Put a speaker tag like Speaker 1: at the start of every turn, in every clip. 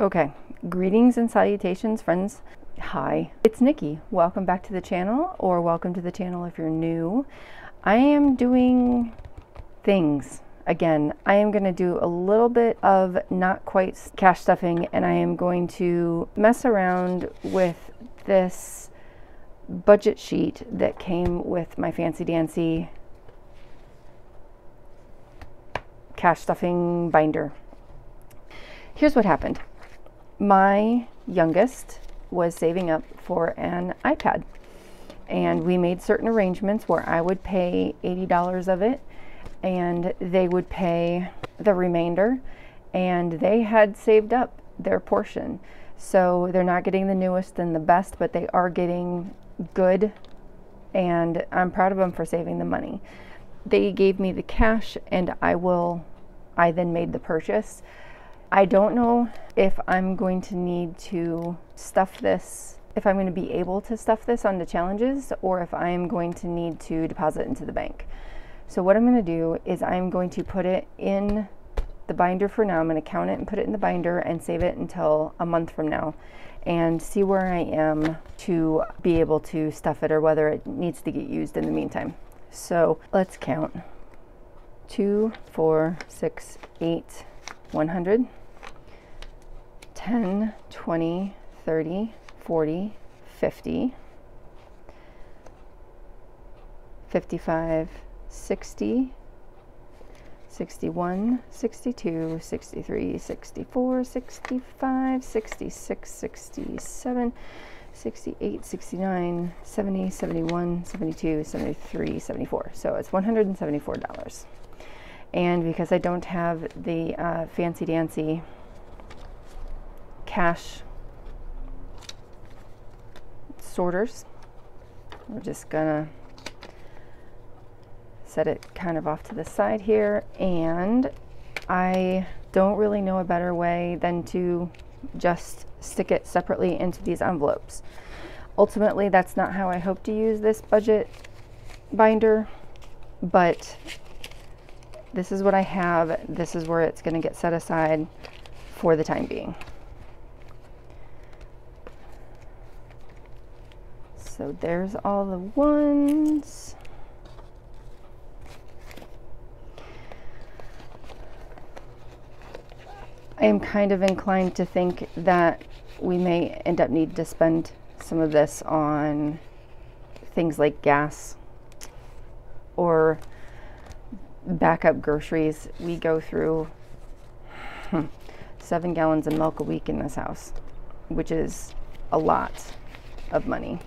Speaker 1: Okay, greetings and salutations, friends. Hi, it's Nikki. Welcome back to the channel, or welcome to the channel if you're new. I am doing things again. I am going to do a little bit of not quite cash stuffing, and I am going to mess around with this budget sheet that came with my fancy dancy cash stuffing binder. Here's what happened my youngest was saving up for an iPad. And we made certain arrangements where I would pay $80 of it and they would pay the remainder. And they had saved up their portion. So they're not getting the newest and the best, but they are getting good. And I'm proud of them for saving the money. They gave me the cash and I will, I then made the purchase. I don't know if I'm going to need to stuff this, if I'm going to be able to stuff this onto challenges, or if I'm going to need to deposit into the bank. So what I'm going to do is I'm going to put it in the binder for now. I'm going to count it and put it in the binder and save it until a month from now and see where I am to be able to stuff it or whether it needs to get used in the meantime. So let's count. Two, four, six, eight, 100. 10, 20, 30, 40, 50, 55, 60, 61, 62, 63, 64, 65, 66, 67, 68, 69, 70, 71, 72, 73, 74. So it's $174. And because I don't have the uh, fancy dancy cash sorters. We're just gonna set it kind of off to the side here and I don't really know a better way than to just stick it separately into these envelopes. Ultimately, that's not how I hope to use this budget binder, but this is what I have. This is where it's going to get set aside for the time being. So there's all the ones. I am kind of inclined to think that we may end up need to spend some of this on things like gas or backup groceries. We go through hmm, seven gallons of milk a week in this house, which is a lot of money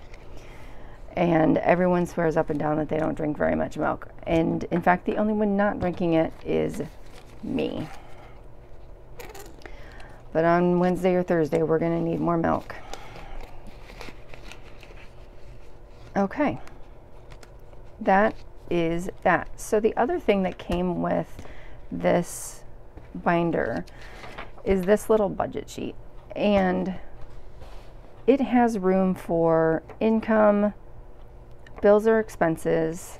Speaker 1: and everyone swears up and down that they don't drink very much milk. And in fact, the only one not drinking it is me. But on Wednesday or Thursday, we're going to need more milk. Okay. That is that. So the other thing that came with this binder is this little budget sheet. And it has room for income, bills or expenses,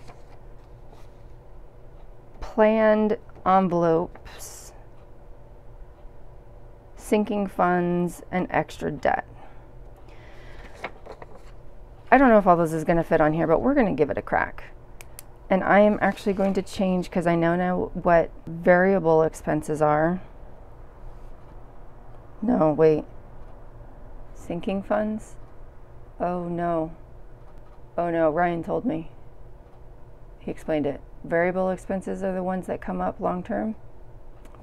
Speaker 1: planned envelopes, sinking funds, and extra debt. I don't know if all this is going to fit on here, but we're going to give it a crack. And I am actually going to change because I know now what variable expenses are. No, wait. Sinking funds? Oh no. Oh no, Ryan told me. He explained it. Variable expenses are the ones that come up long term.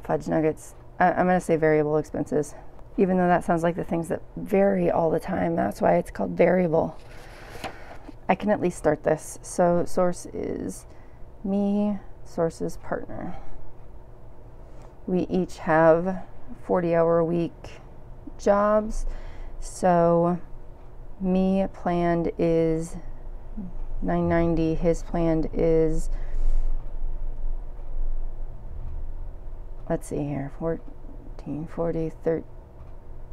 Speaker 1: Fudge nuggets. I, am going to say variable expenses, even though that sounds like the things that vary all the time. That's why it's called variable. I can at least start this. So, source is me, source's partner. We each have 40 hour a week jobs. So, me planned is 990 his planned is let's see here 1440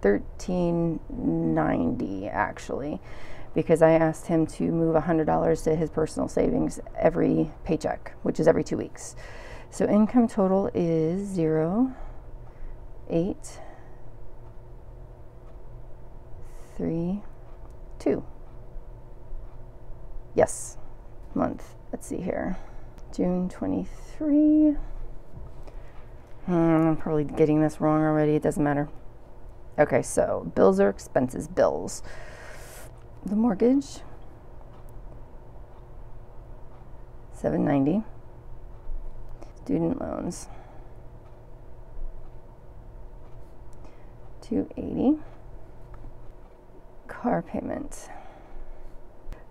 Speaker 1: 1390 actually because I asked him to move $100 to his personal savings every paycheck, which is every two weeks. So income total is zero, eight, three, two. Yes, month. Let's see here. June 23. Hmm, I'm probably getting this wrong already. It doesn't matter. Okay, so bills or expenses. Bills. The mortgage. 790. Student loans. 280. Car payment.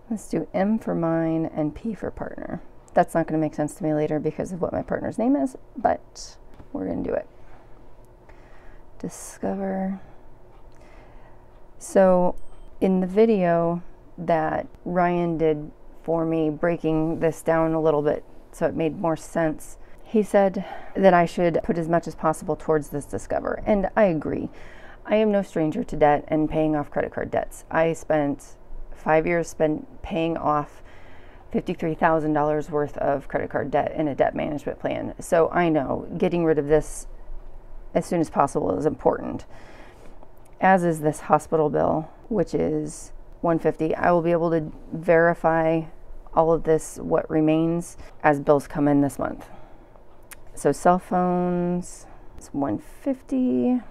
Speaker 1: Let's do M for mine and P for partner. That's not going to make sense to me later because of what my partner's name is, but we're going to do it. Discover. So, in the video that Ryan did for me, breaking this down a little bit so it made more sense, he said that I should put as much as possible towards this Discover. And I agree. I am no stranger to debt and paying off credit card debts. I spent five years spent paying off $53,000 worth of credit card debt in a debt management plan. So I know getting rid of this as soon as possible is important. As is this hospital bill, which is 150. I will be able to verify all of this what remains as bills come in this month. So cell phones, it's 150.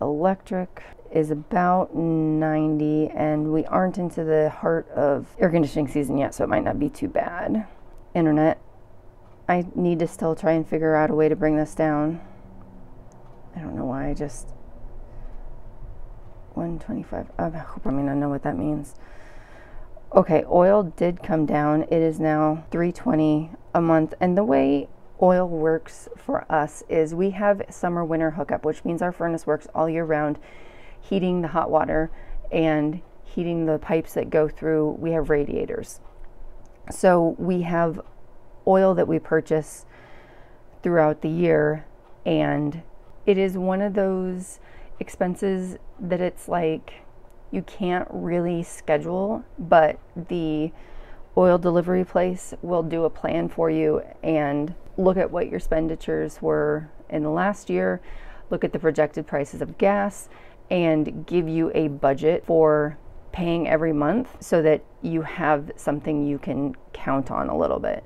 Speaker 1: Electric is about 90 and we aren't into the heart of air conditioning season yet, so it might not be too bad. Internet. I need to still try and figure out a way to bring this down. I don't know why I just 125. I hope I mean I know what that means. Okay, oil did come down. It is now 320 a month. And the way oil works for us is we have summer winter hookup, which means our furnace works all year round, heating the hot water and heating the pipes that go through. We have radiators. So we have oil that we purchase throughout the year and it is one of those expenses that it's like you can't really schedule, but the oil delivery place will do a plan for you and look at what your expenditures were in the last year, look at the projected prices of gas, and give you a budget for paying every month so that you have something you can count on a little bit.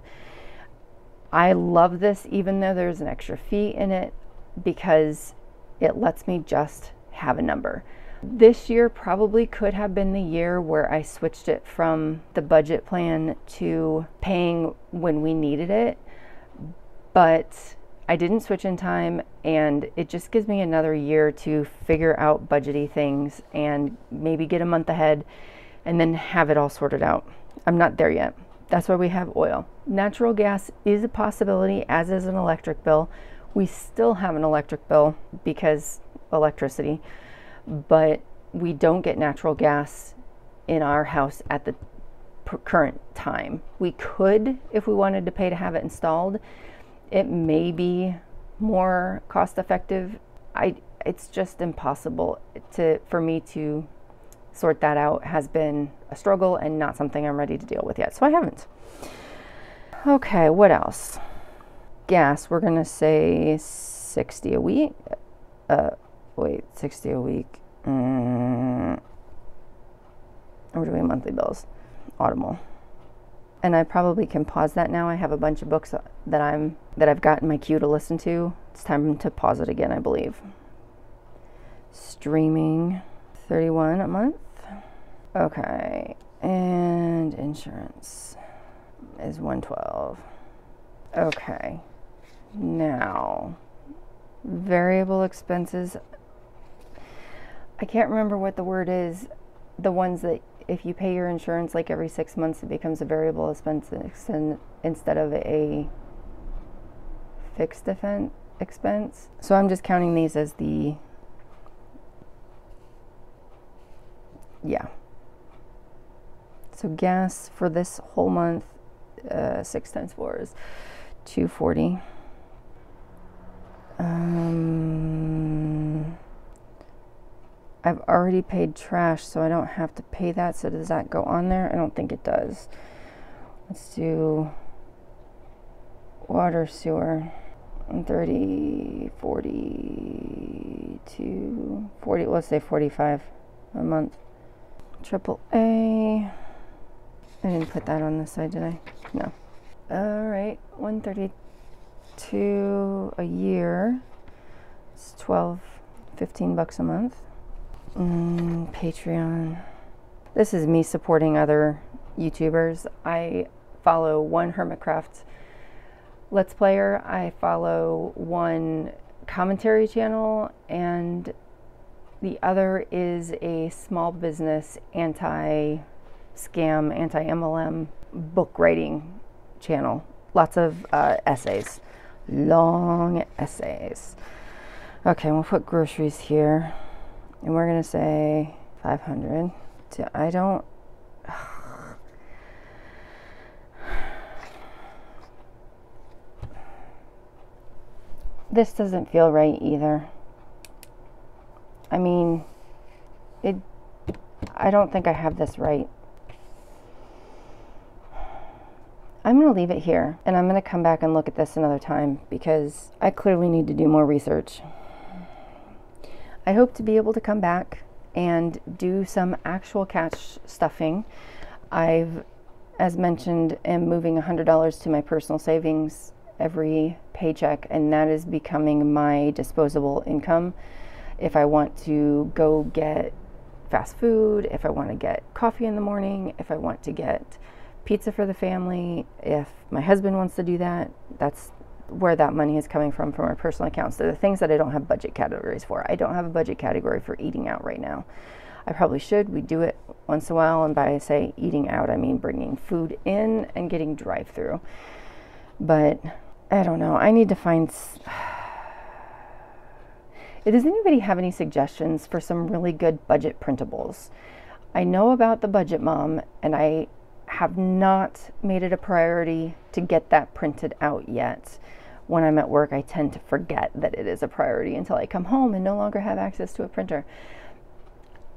Speaker 1: I love this even though there's an extra fee in it because it lets me just have a number. This year probably could have been the year where I switched it from the budget plan to paying when we needed it, but I didn't switch in time, and it just gives me another year to figure out budgety things and maybe get a month ahead and then have it all sorted out. I'm not there yet. That's why we have oil. Natural gas is a possibility, as is an electric bill. We still have an electric bill because electricity, but we don't get natural gas in our house at the current time. We could if we wanted to pay to have it installed. It may be more cost effective. I it's just impossible to for me to sort that out has been a struggle and not something I'm ready to deal with yet. So I haven't. Okay, what else? Gas, we're going to say 60 a week. Uh, wait, 60 a week. Mm, we're doing monthly bills. Audible. And I probably can pause that now. I have a bunch of books that I'm that I've got in my queue to listen to. It's time to pause it again, I believe. Streaming 31 a month. Okay. And insurance is 112. Okay. Now, variable expenses. I can't remember what the word is. The ones that if you pay your insurance like every six months, it becomes a variable expense instead of a fixed expense. So I'm just counting these as the yeah. So gas for this whole month, uh, six times four is two forty. Um, I've already paid trash, so I don't have to pay that. So does that go on there? I don't think it does. Let's do water, sewer. 30, 40 40, let's say 45 a month. Triple A. I didn't put that on this side, did I? No. All right, 132 a year. It's 12, 15 bucks a month. Mm, Patreon. This is me supporting other YouTubers. I follow one Hermitcraft Let's Player. I follow one commentary channel, and the other is a small business anti scam, anti MLM book writing channel. Lots of uh, essays, long essays. Okay, we'll put groceries here, and we're gonna say 500. I don't. This doesn't feel right either. I mean, it. I don't think I have this right. I'm going to leave it here and I'm going to come back and look at this another time because I clearly need to do more research. I hope to be able to come back and do some actual cash stuffing. I've, as mentioned, am moving $100 to my personal savings every paycheck, and that is becoming my disposable income. If I want to go get fast food, if I want to get coffee in the morning, if I want to get pizza for the family, if my husband wants to do that, that's where that money is coming from from our personal accounts. They're the things that I don't have budget categories for. I don't have a budget category for eating out right now. I probably should. We do it once in a while, and by I say eating out, I mean bringing food in and getting drive through. But I don't know. I need to find. S- Does anybody have any suggestions for some really good budget printables? I know about the Budget Mom, and I have not made it a priority to get that printed out yet. When I'm at work, I tend to forget that it is a priority until I come home and no longer have access to a printer.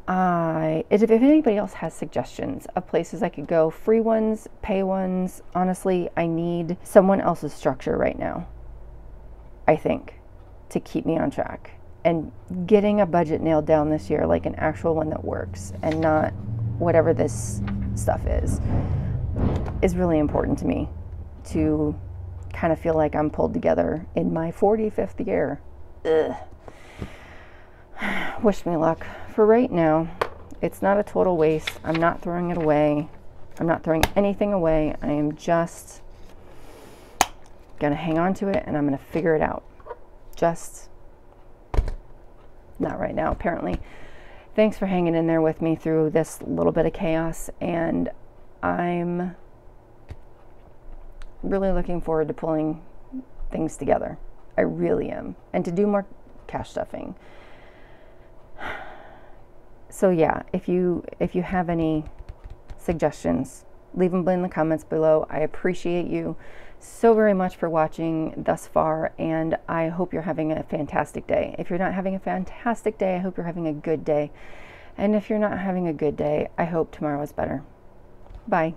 Speaker 1: I, if anybody else has suggestions of places I could go, free ones, pay ones, honestly, I need someone else's structure right now. I think to keep me on track and getting a budget nailed down this year, like an actual one that works and not whatever this stuff is, is really important to me to kind of feel like I'm pulled together in my 45th year. Ugh. Wish me luck for right now, it's not a total waste. I'm not throwing it away. I'm not throwing anything away. I am just going to hang on to it and I'm going to figure it out. Just not right now, apparently. Thanks for hanging in there with me through this little bit of chaos. And I'm really looking forward to pulling things together. I really am. And to do more cash stuffing so yeah, if you if you have any suggestions, leave them in the comments below. I appreciate you so very much for watching thus far, and I hope you're having a fantastic day. If you're not having a fantastic day, I hope you're having a good day. And if you're not having a good day, I hope tomorrow is better. Bye.